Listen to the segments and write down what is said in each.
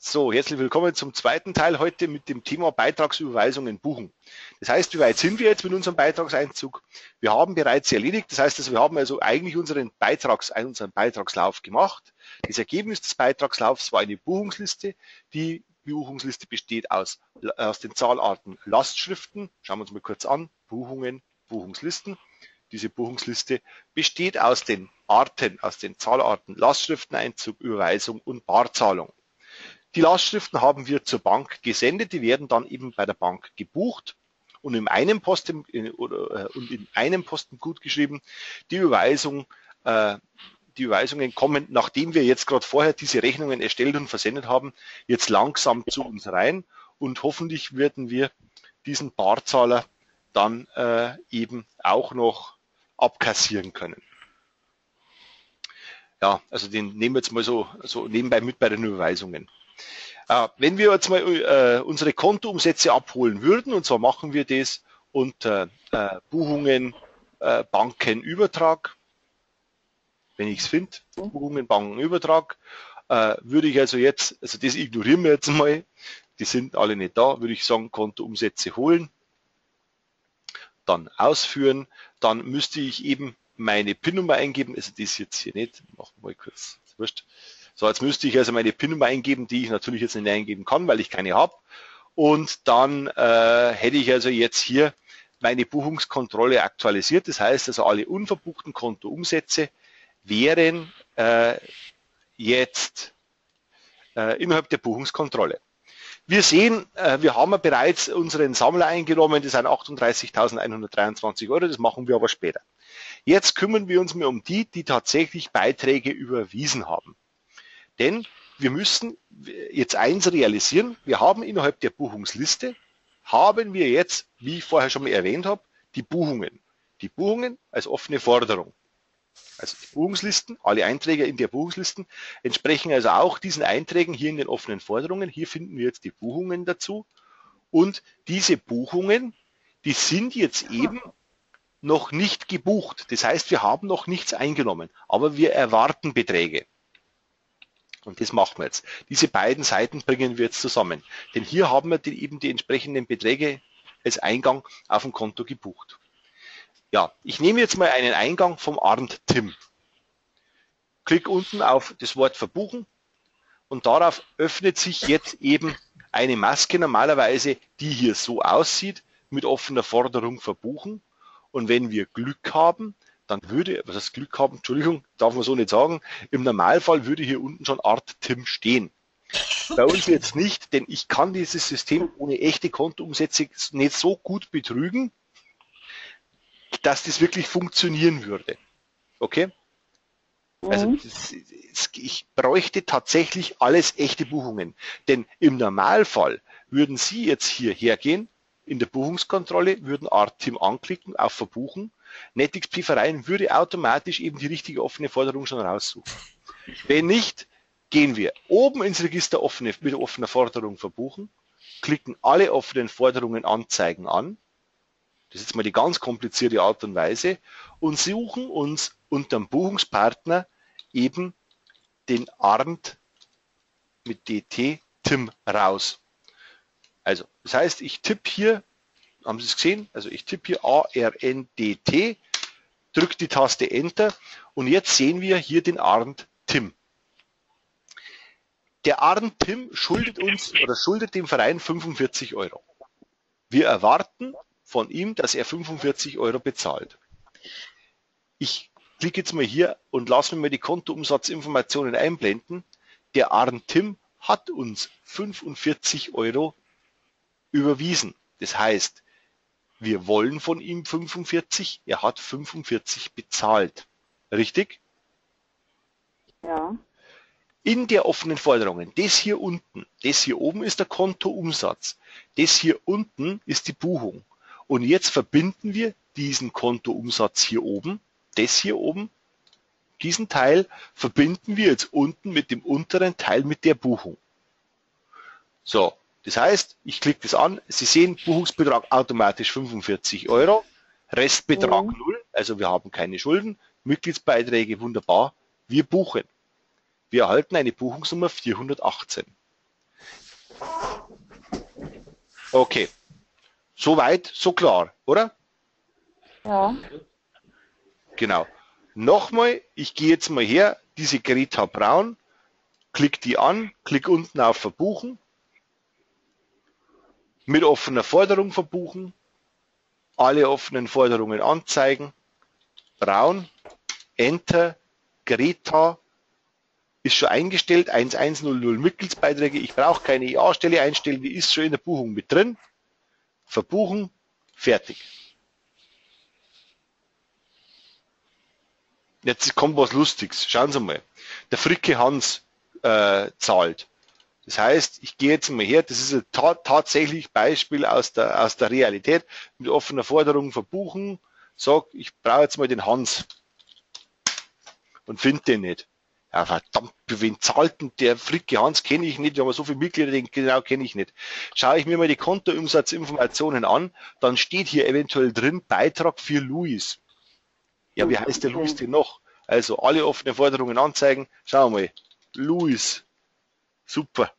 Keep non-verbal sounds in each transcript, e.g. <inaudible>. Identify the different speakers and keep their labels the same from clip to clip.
Speaker 1: So, herzlich willkommen zum zweiten Teil heute mit dem Thema Beitragsüberweisungen buchen. Das heißt, wie weit sind wir jetzt mit unserem Beitragseinzug? Wir haben bereits erledigt. Das heißt, also, wir haben also eigentlich unseren, Beitrags, unseren Beitragslauf gemacht. Das Ergebnis des Beitragslaufs war eine Buchungsliste. Die Buchungsliste besteht aus, aus den Zahlarten Lastschriften. Schauen wir uns mal kurz an. Buchungen, Buchungslisten. Diese Buchungsliste besteht aus den Arten, aus den Zahlarten Lastschrifteneinzug, Überweisung und Barzahlung. Die Lastschriften haben wir zur Bank gesendet, die werden dann eben bei der Bank gebucht und in einem Posten oder, äh, und in einem Posten gut geschrieben. Die Überweisung, äh, die Überweisungen kommen, nachdem wir jetzt gerade vorher diese Rechnungen erstellt und versendet haben, jetzt langsam zu uns rein und hoffentlich werden wir diesen Barzahler dann äh, eben auch noch abkassieren können. Ja, also den nehmen wir jetzt mal so, so nebenbei mit bei den Überweisungen. Äh, wenn wir jetzt mal äh, unsere Kontoumsätze abholen würden, und zwar machen wir das unter äh, Buchungen, Bankenübertrag, wenn ich es finde, Buchungen, Bankenübertrag, würde ich also jetzt, also das ignorieren wir jetzt mal, die sind alle nicht da, würde ich sagen, Kontoumsätze holen, dann ausführen, dann müsste ich eben meine PIN-Nummer eingeben, also das jetzt hier nicht, machen wir mal kurz, wurscht, so, jetzt müsste ich also meine PIN-Nummer eingeben, die ich natürlich jetzt nicht eingeben kann, weil ich keine habe. Und dann äh, hätte ich also jetzt hier meine Buchungskontrolle aktualisiert. Das heißt also, alle unverbuchten Kontoumsätze wären äh, jetzt äh, innerhalb der Buchungskontrolle. Wir sehen, äh, wir haben ja bereits unseren Sammler eingenommen, das sind 38.123 Euro, das machen wir aber später. Jetzt kümmern wir uns mehr um die, die tatsächlich Beiträge überwiesen haben. Denn wir müssen jetzt eins realisieren, wir haben innerhalb der Buchungsliste, haben wir jetzt, wie ich vorher schon mal erwähnt habe, die Buchungen. Die Buchungen als offene Forderung. Also die Buchungslisten, alle Einträge in der Buchungslisten entsprechen also auch diesen Einträgen hier in den offenen Forderungen. Hier finden wir jetzt die Buchungen dazu. Und diese Buchungen, die sind jetzt eben noch nicht gebucht. Das heißt, wir haben noch nichts eingenommen, aber wir erwarten Beträge. Und das machen wir jetzt. Diese beiden Seiten bringen wir jetzt zusammen. Denn hier haben wir die, eben die entsprechenden Beträge als Eingang auf dem Konto gebucht. Ja, ich nehme jetzt mal einen Eingang vom Arndt Tim. Klick unten auf das Wort verbuchen und darauf öffnet sich jetzt eben eine Maske normalerweise, die hier so aussieht, mit offener Forderung verbuchen. Und wenn wir Glück haben, dann würde, das Glück haben, Entschuldigung, darf man so nicht sagen, im Normalfall würde hier unten schon Art Tim stehen. Bei uns jetzt nicht, denn ich kann dieses System ohne echte Kontoumsätze nicht so gut betrügen, dass das wirklich funktionieren würde. Okay? Also mhm. das, ich bräuchte tatsächlich alles echte Buchungen. Denn im Normalfall würden Sie jetzt hier hergehen, in der Buchungskontrolle, würden Art Tim anklicken auf Verbuchen NetXP Verein würde automatisch eben die richtige offene Forderung schon raussuchen. Wenn nicht, gehen wir oben ins Register offene, mit offener Forderung verbuchen, klicken alle offenen Forderungen anzeigen an. Das ist jetzt mal die ganz komplizierte Art und Weise und suchen uns unterm Buchungspartner eben den Arndt mit DT Tim raus. Also, das heißt, ich tippe hier haben Sie es gesehen? Also ich tippe hier A-R-N-D-T, drücke die Taste Enter und jetzt sehen wir hier den Arndt Tim. Der Arndt Tim schuldet uns oder schuldet dem Verein 45 Euro. Wir erwarten von ihm, dass er 45 Euro bezahlt. Ich klicke jetzt mal hier und lasse mir mal die Kontoumsatzinformationen einblenden. Der Arndt Tim hat uns 45 Euro überwiesen. Das heißt, wir wollen von ihm 45, er hat 45 bezahlt. Richtig?
Speaker 2: Ja.
Speaker 1: In der offenen Forderungen, das hier unten, das hier oben ist der Kontoumsatz, das hier unten ist die Buchung. Und jetzt verbinden wir diesen Kontoumsatz hier oben, das hier oben, diesen Teil verbinden wir jetzt unten mit dem unteren Teil mit der Buchung. So, das heißt, ich klicke das an, Sie sehen Buchungsbetrag automatisch 45 Euro, Restbetrag mhm. 0, also wir haben keine Schulden, Mitgliedsbeiträge wunderbar, wir buchen. Wir erhalten eine Buchungsnummer 418. Okay. Soweit, so klar, oder?
Speaker 2: Ja.
Speaker 1: Genau. Nochmal, ich gehe jetzt mal her, diese Greta Braun, klick die an, klick unten auf Verbuchen, mit offener Forderung verbuchen, alle offenen Forderungen anzeigen, Braun, Enter, Greta, ist schon eingestellt, 1100 Mitgliedsbeiträge, ich brauche keine EA-Stelle einstellen, die ist schon in der Buchung mit drin, verbuchen, fertig. Jetzt kommt was Lustiges. Schauen Sie mal. Der Fricke Hans äh, zahlt. Das heißt, ich gehe jetzt mal her, das ist ein ta tatsächlich Beispiel aus der, aus der Realität, mit offener Forderung verbuchen, sag, ich brauche jetzt mal den Hans und finde den nicht. Ja, verdammt, wen zahlt denn der Fricke Hans? Kenne ich nicht, wir haben so viele Mitglieder, den genau kenne ich nicht. Schaue ich mir mal die Kontoumsatzinformationen an, dann steht hier eventuell drin Beitrag für Luis. Ja, wie heißt der Luis denn noch? Also alle offenen Forderungen anzeigen. Schauen wir mal. Luis. Super.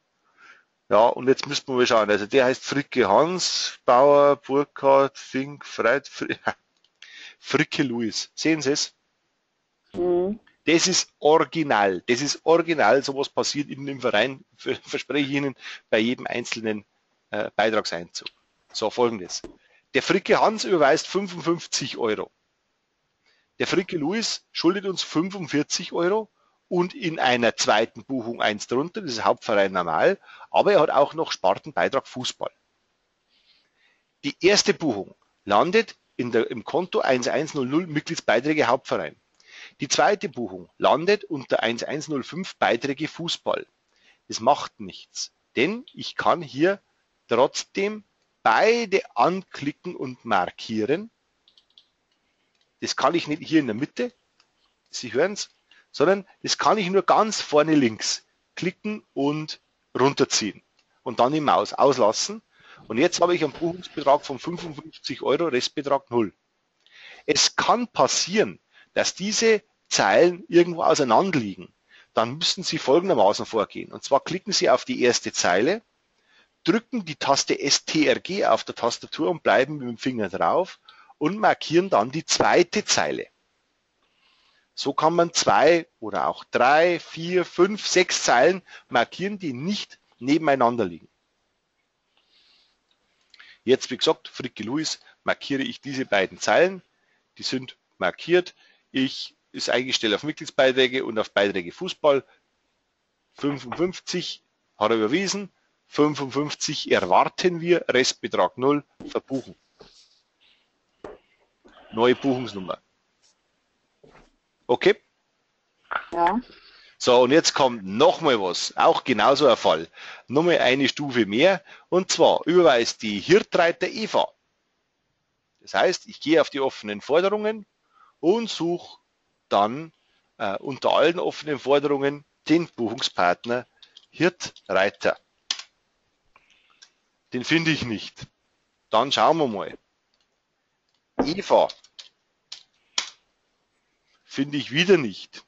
Speaker 1: Ja, und jetzt müssen wir mal schauen. Also der heißt Fricke Hans, Bauer, Burkhardt, Fink, Freit, Fr <laughs> Fricke Luis. Sehen Sie es? Mhm. Das ist original. Das ist original. Sowas passiert Ihnen im Verein, <laughs> verspreche ich Ihnen, bei jedem einzelnen äh, Beitragseinzug. So, folgendes. Der Fricke Hans überweist 55 Euro. Der Fricke Louis schuldet uns 45 Euro und in einer zweiten Buchung eins drunter, das ist Hauptverein normal, aber er hat auch noch Spartenbeitrag Fußball. Die erste Buchung landet in der, im Konto 1100 Mitgliedsbeiträge Hauptverein. Die zweite Buchung landet unter 1105 Beiträge Fußball. Das macht nichts, denn ich kann hier trotzdem beide anklicken und markieren das kann ich nicht hier in der Mitte, Sie hören es, sondern das kann ich nur ganz vorne links klicken und runterziehen und dann die Maus auslassen. Und jetzt habe ich einen Buchungsbetrag von 55 Euro, Restbetrag 0. Es kann passieren, dass diese Zeilen irgendwo auseinander liegen. Dann müssen Sie folgendermaßen vorgehen. Und zwar klicken Sie auf die erste Zeile, drücken die Taste STRG auf der Tastatur und bleiben mit dem Finger drauf und markieren dann die zweite Zeile. So kann man zwei oder auch drei, vier, fünf, sechs Zeilen markieren, die nicht nebeneinander liegen. Jetzt, wie gesagt, Fricke Louis, markiere ich diese beiden Zeilen. Die sind markiert. Ich ist eingestellt auf Mitgliedsbeiträge und auf Beiträge Fußball. 55 hat er überwiesen. 55 erwarten wir, Restbetrag 0, verbuchen neue Buchungsnummer. Okay?
Speaker 2: Ja.
Speaker 1: So, und jetzt kommt nochmal was, auch genauso ein Fall. Nochmal eine Stufe mehr, und zwar überweist die Hirtreiter Eva. Das heißt, ich gehe auf die offenen Forderungen und suche dann äh, unter allen offenen Forderungen den Buchungspartner Hirtreiter. Den finde ich nicht. Dann schauen wir mal. Eva. Finde ich wieder nicht.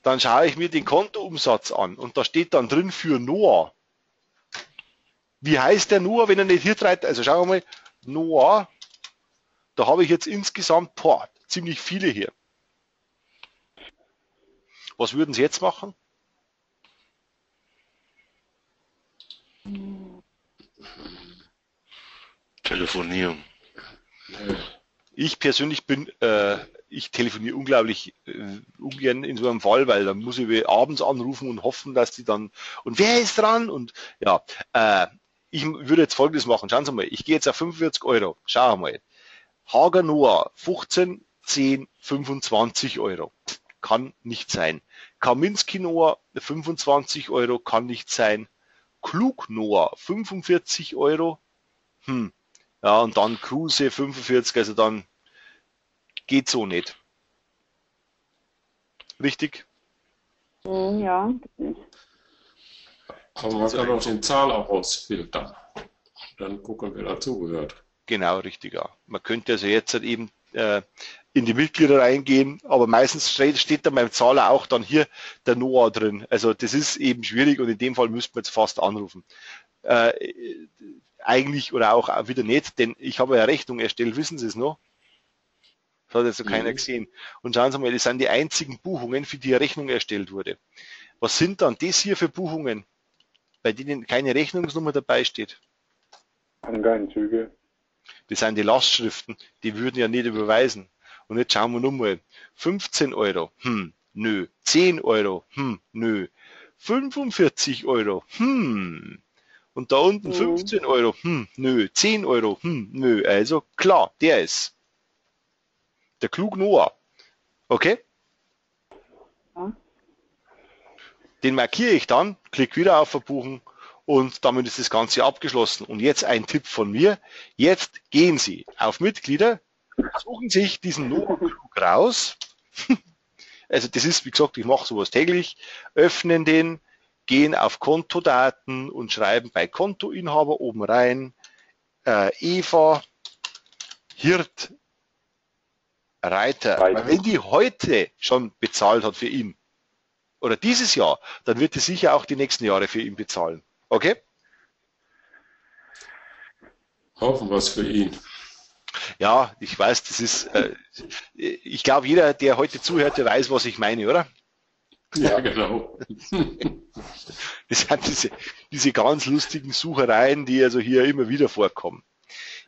Speaker 1: Dann schaue ich mir den Kontoumsatz an und da steht dann drin für Noah. Wie heißt der Noah, wenn er nicht hier treibt? Also schauen wir mal, Noah, da habe ich jetzt insgesamt boah, ziemlich viele hier. Was würden Sie jetzt machen?
Speaker 3: Telefonieren.
Speaker 1: Ich persönlich bin, äh, ich telefoniere unglaublich äh, ungern in so einem Fall, weil dann muss ich abends anrufen und hoffen, dass die dann, und wer ist dran? Und ja, äh, ich würde jetzt folgendes machen. Schauen Sie mal, ich gehe jetzt auf 45 Euro. Schauen wir mal. Hager Noah, 15, 10, 25 Euro. Kann nicht sein. Kaminski Noah, 25 Euro, kann nicht sein. Klug Noah, 45 Euro. Hm, ja, und dann Kruse 45, also dann geht so nicht. Richtig?
Speaker 2: Hm, ja.
Speaker 3: Aber man kann auch den Zahl auch ausfiltern. Dann gucken, wer dazugehört.
Speaker 1: Genau, richtig, ja. Man könnte also jetzt halt eben äh, in die Mitglieder reingehen, aber meistens steht, steht da beim Zahler auch dann hier der Noah drin. Also das ist eben schwierig und in dem Fall müsste man jetzt fast anrufen. äh, eigentlich oder auch wieder nicht, denn ich habe ja Rechnung erstellt, wissen Sie es noch? Das hat jetzt noch mhm. keiner gesehen. Und schauen Sie mal, das sind die einzigen Buchungen, für die eine Rechnung erstellt wurde. Was sind dann das hier für Buchungen, bei denen keine Rechnungsnummer dabei steht?
Speaker 4: Angeinzüge.
Speaker 1: Das sind die Lastschriften, die würden ja nicht überweisen. Und jetzt schauen wir nochmal. 15 Euro, hm, nö. 10 Euro, hm, nö. 45 Euro, hm. Und da unten 15 mhm. Euro, hm, nö. 10 Euro, hm, nö. Also klar, der ist. Der Klug Noah. Okay? Ja. Den markiere ich dann, klicke wieder auf Verbuchen und damit ist das Ganze abgeschlossen. Und jetzt ein Tipp von mir. Jetzt gehen Sie auf Mitglieder, suchen sich diesen Noah Klug raus. <laughs> Also das ist, wie gesagt, ich mache sowas täglich, öffnen den, gehen auf Kontodaten und schreiben bei Kontoinhaber oben rein äh, Eva Hirt Reiter. Reiter. Wenn die heute schon bezahlt hat für ihn oder dieses Jahr, dann wird sie sicher auch die nächsten Jahre für ihn bezahlen. Okay?
Speaker 3: Hoffen wir es für ihn.
Speaker 1: Ja, ich weiß, das ist, äh, ich glaube, jeder, der heute zuhört, der weiß, was ich meine, oder?
Speaker 3: Ja, genau. <laughs>
Speaker 1: Das sind diese, diese ganz lustigen Suchereien, die also hier immer wieder vorkommen.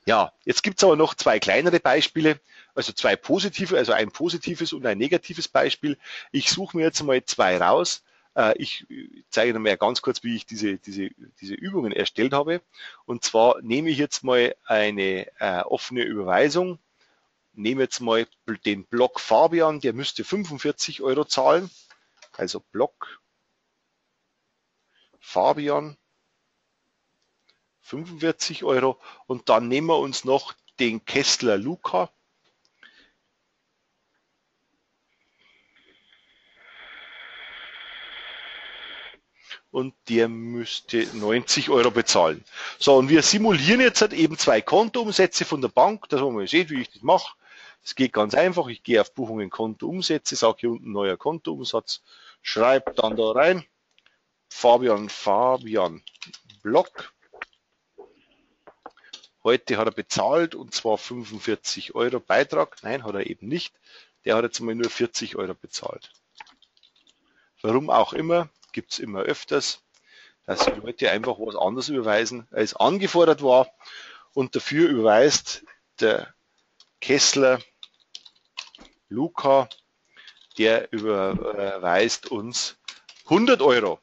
Speaker 1: Ja, jetzt gibt's aber noch zwei kleinere Beispiele, also zwei positive, also ein positives und ein negatives Beispiel. Ich suche mir jetzt mal zwei raus. Äh, ich zeige Ihnen mal ganz kurz, wie ich diese, diese, diese Übungen erstellt habe. Und zwar nehme ich jetzt mal eine äh, offene Überweisung, nehme jetzt mal den Block Fabian, der müsste 45 Euro zahlen. Also Block Fabian 45 Euro und dann nehmen wir uns noch den Kessler Luca. Und der müsste 90 Euro bezahlen. So, und wir simulieren jetzt halt eben zwei Kontoumsätze von der Bank, dass man mal sieht, wie ich das mache. Es geht ganz einfach. Ich gehe auf Buchungen Kontoumsätze, sage hier unten neuer Kontoumsatz, schreibe dann da rein Fabian Fabian Block Heute hat er bezahlt und zwar 45 Euro Beitrag. Nein, hat er eben nicht. Der hat jetzt mal nur 40 Euro bezahlt. Warum auch immer, gibt es immer öfters, dass die Leute einfach was anderes überweisen, als angefordert war. Und dafür überweist der Kessler Luca, der überweist uns 100 Euro.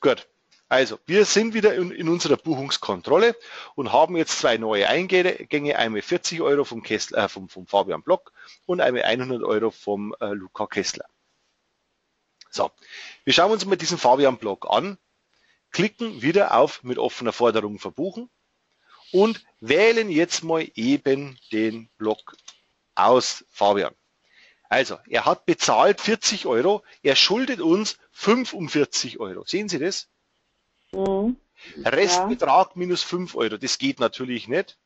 Speaker 1: Gut, also, wir sind wieder in, in, unserer Buchungskontrolle und haben jetzt zwei neue Eingänge, einmal 40 Euro vom, Kessler, äh, vom, vom Fabian Block und einmal 100 Euro vom äh, Luca Kessler. So, wir schauen uns mal diesen Fabian Block an, klicken wieder auf mit offener Forderung verbuchen und wählen jetzt mal eben den Block aus Fabian. Also, er hat bezahlt 40 Euro, er schuldet uns 45 Euro. Sehen Sie das? Mhm. Restbetrag ja. minus 5 Euro, das geht natürlich nicht.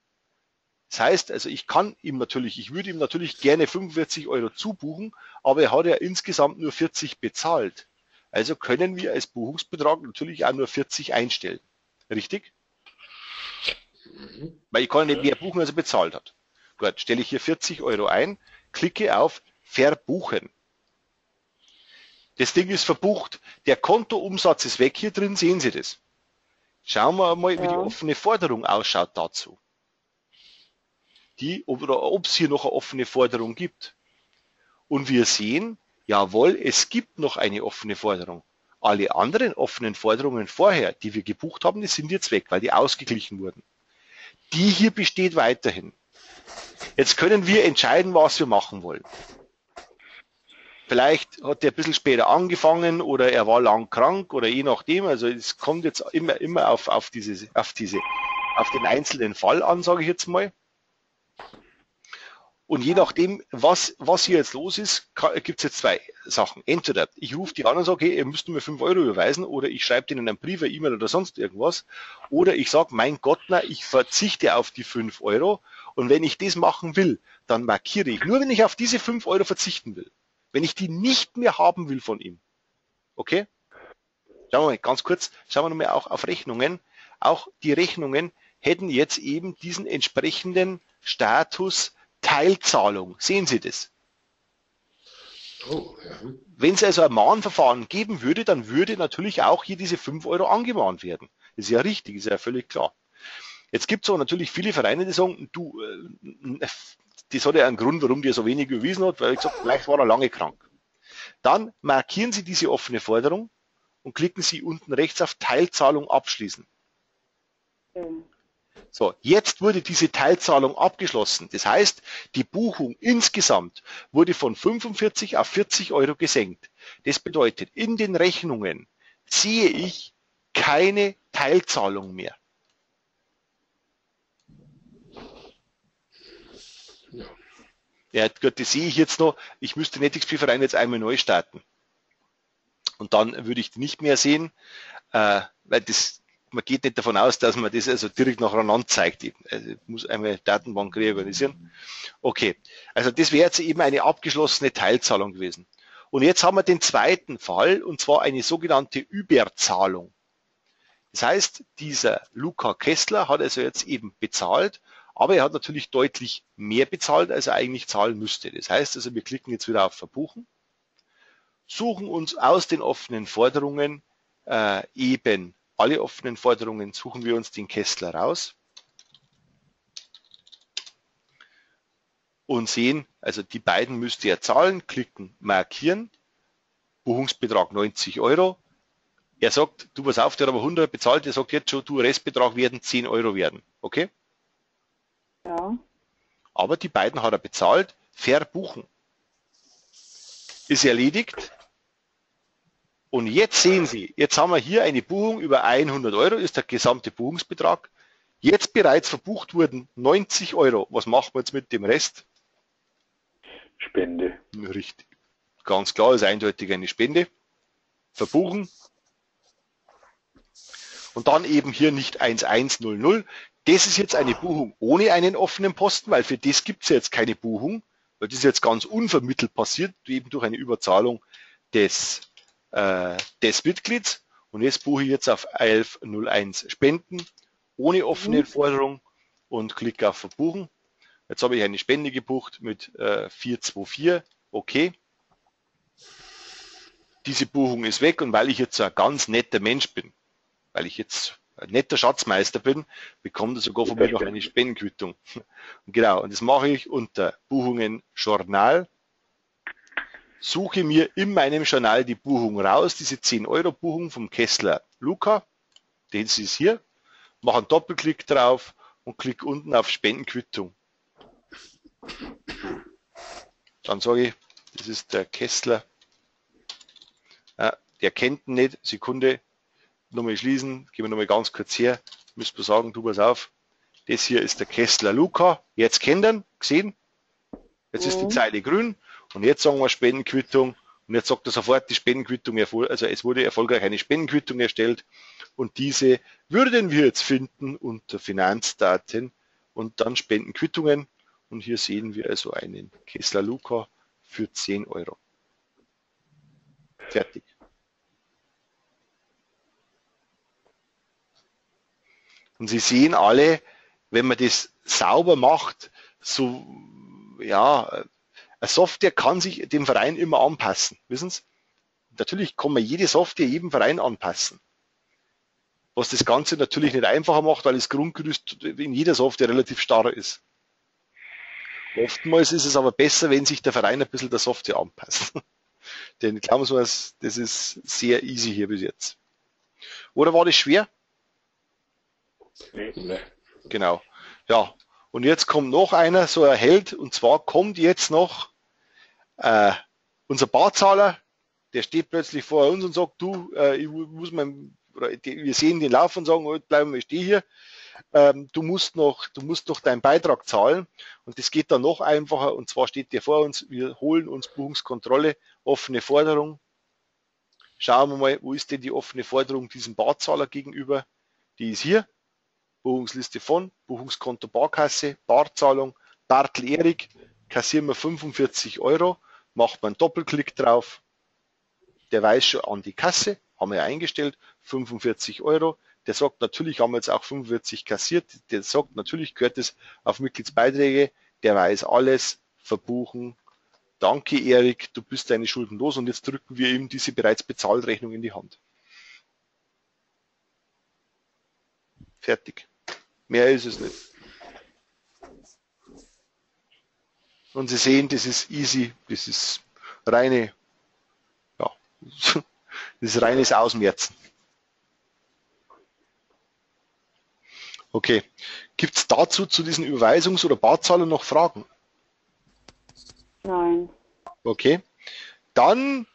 Speaker 1: Das heißt, also ich kann ihm natürlich, ich würde ihm natürlich gerne 45 Euro zubuchen, aber er hat ja insgesamt nur 40 bezahlt. Also können wir als Buchungsbetrag natürlich auch nur 40 einstellen. Richtig? Mhm. Weil ich kann nicht mehr buchen, als er bezahlt hat. Gut, stelle ich hier 40 Euro ein, klicke auf Verbuchen. Das Ding ist verbucht. Der Kontoumsatz ist weg hier drin, sehen Sie das. Schauen wir mal, ja. wie die offene Forderung ausschaut dazu. Die, oder ob es hier noch eine offene Forderung gibt. Und wir sehen, jawohl, es gibt noch eine offene Forderung. Alle anderen offenen Forderungen vorher, die wir gebucht haben, die sind jetzt weg, weil die ausgeglichen wurden. Die hier besteht weiterhin. Jetzt können wir entscheiden, was wir machen wollen. Vielleicht hat er ein bisschen später angefangen oder er war lang krank oder je nachdem. Also es kommt jetzt immer, immer auf, auf, diese, auf, diese, auf den einzelnen Fall an, sage ich jetzt mal. Und je nachdem, was, was hier jetzt los ist, gibt es jetzt zwei Sachen. Entweder ich rufe die an und sage, okay, ihr müsst mir 5 Euro überweisen oder ich schreibe denen einen Brief, eine E-Mail oder sonst irgendwas. Oder ich sage, mein Gott, na, ich verzichte auf die 5 Euro und wenn ich das machen will, dann markiere ich. Nur wenn ich auf diese 5 Euro verzichten will. Wenn ich die nicht mehr haben will von ihm, Okay? Schauen wir mal ganz kurz, schauen wir nochmal auch auf Rechnungen. Auch die Rechnungen hätten jetzt eben diesen entsprechenden Status Teilzahlung. Sehen Sie das?
Speaker 3: Oh, ja.
Speaker 1: Wenn es also ein Mahnverfahren geben würde, dann würde natürlich auch hier diese 5 Euro angemahnt werden. Das ist ja richtig, ist ja völlig klar. Jetzt gibt es auch natürlich viele Vereine, die sagen, du, äh, das hat ja einen Grund, warum der so wenig überwiesen hat, weil ich gesagt, vielleicht war er lange krank. Dann markieren Sie diese offene Forderung und klicken Sie unten rechts auf Teilzahlung abschließen. So, jetzt wurde diese Teilzahlung abgeschlossen. Das heißt, die Buchung insgesamt wurde von 45 auf 40 Euro gesenkt. Das bedeutet, in den Rechnungen sehe ich keine Teilzahlung mehr.
Speaker 3: Ja,
Speaker 1: gut, das sehe ich jetzt noch. Ich müsste NetXP-Verein jetzt einmal neu starten. Und dann würde ich die nicht mehr sehen, äh, weil das, man geht nicht davon aus, dass man das also direkt nacheinander zeigt. Also ich muss einmal Datenbank reorganisieren. Okay, also das wäre jetzt eben eine abgeschlossene Teilzahlung gewesen. Und jetzt haben wir den zweiten Fall, und zwar eine sogenannte Überzahlung. Das heißt, dieser Luca Kessler hat also jetzt eben bezahlt, aber er hat natürlich deutlich mehr bezahlt, als er eigentlich zahlen müsste. Das heißt also, wir klicken jetzt wieder auf Verbuchen, suchen uns aus den offenen Forderungen äh, eben alle offenen Forderungen, suchen wir uns den Kessler raus und sehen, also die beiden müsste er zahlen, klicken markieren, Buchungsbetrag 90 Euro. Er sagt, du pass auf, der hat aber 100 bezahlt, er sagt jetzt schon, du Restbetrag werden 10 Euro werden. Okay?
Speaker 2: Ja.
Speaker 1: Aber die beiden hat er bezahlt, verbuchen. Ist erledigt. Und jetzt sehen Sie, jetzt haben wir hier eine Buchung über 100 Euro, ist der gesamte Buchungsbetrag. Jetzt bereits verbucht wurden 90 Euro. Was machen wir jetzt mit dem Rest?
Speaker 4: Spende.
Speaker 1: Richtig. Ganz klar, ist eindeutig eine Spende. Verbuchen. Und dann eben hier nicht 1100. Das ist jetzt eine Buchung ohne einen offenen Posten, weil für das gibt es jetzt keine Buchung, weil das ist jetzt ganz unvermittelt passiert, eben durch eine Überzahlung des, äh, des Mitglieds. Und jetzt buche ich jetzt auf 1101 Spenden ohne offene
Speaker 2: Mhm.
Speaker 1: Forderung und klicke auf Verbuchen. Jetzt habe ich eine Spende gebucht mit äh, 424. Okay. Diese Buchung ist weg und weil ich jetzt so ein ganz netter Mensch bin, weil ich jetzt netter Schatzmeister bin, bekommt er sogar von mir noch eine Spendenquittung. <laughs> Genau, und das mache ich unter Buchungen Journal. Suche mir in meinem Journal die Buchung raus, diese 10 Euro Buchung vom Kessler Luca. Das ist hier. Mache einen Doppelklick drauf und klicke unten auf Spendenquittung. Dann sage ich, das ist der Kessler. Ja, der kennt ihn nicht. Sekunde. Nochmal schließen. Gehen wir nochmal ganz kurz her. Müsst ihr sagen, du pass auf. Das hier ist der Kessler Luca. Jetzt ihn. Gesehen? Jetzt ist die
Speaker 2: Mhm.
Speaker 1: Zeile grün. Und jetzt sagen wir Spendenquittung. Und jetzt sagt er sofort die Spendenquittung, also es wurde erfolgreich eine Spendenquittung erstellt. Und diese würden wir jetzt finden unter Finanzdaten und dann Spendenquittungen. Und hier sehen wir also einen Kessler Luca für 10 Euro. Fertig. Und Sie sehen alle, wenn man das sauber macht, so, ja, eine Software kann sich dem Verein immer anpassen. Wissen Sie? Natürlich kann man jede Software jedem Verein anpassen. Was das Ganze natürlich nicht einfacher macht, weil das Grundgerüst in jeder Software relativ starr ist. Oftmals ist es aber besser, wenn sich der Verein ein bisschen der Software anpasst. <laughs> Denn glauben Sie mir, das ist sehr easy hier bis jetzt. Oder war das schwer?
Speaker 4: Nee.
Speaker 1: Genau. Ja. Und jetzt kommt noch einer, so ein Held, und zwar kommt jetzt noch äh, unser Barzahler, der steht plötzlich vor uns und sagt, du, äh, ich muss mein, wir sehen den Lauf und sagen, oh, bleiben wir stehen hier. Ähm, du musst noch, du musst noch deinen Beitrag zahlen. Und das geht dann noch einfacher. Und zwar steht der vor uns, wir holen uns Buchungskontrolle, offene Forderung. Schauen wir mal, wo ist denn die offene Forderung diesem Barzahler gegenüber? Die ist hier. Buchungsliste von, Buchungskonto Barkasse, Barzahlung, Bartel Erik, kassieren wir 45 Euro, macht man einen Doppelklick drauf der weiß schon an die Kasse, haben wir eingestellt, 45 Euro. Der sagt, natürlich haben wir jetzt auch 45 kassiert. Der sagt, natürlich gehört es auf Mitgliedsbeiträge. Der weiß alles, verbuchen. Danke, Erik, du bist deine Schulden los und jetzt drücken wir ihm diese bereits bezahlte Rechnung in die Hand. Fertig. Mehr ist es nicht. Und Sie sehen, das ist easy, das ist reine, ja, <laughs> das ist reines Ausmerzen. Okay. Gibt es dazu zu diesen Überweisungs- oder Barzahlen noch Fragen?
Speaker 2: Nein.
Speaker 1: Okay. Dann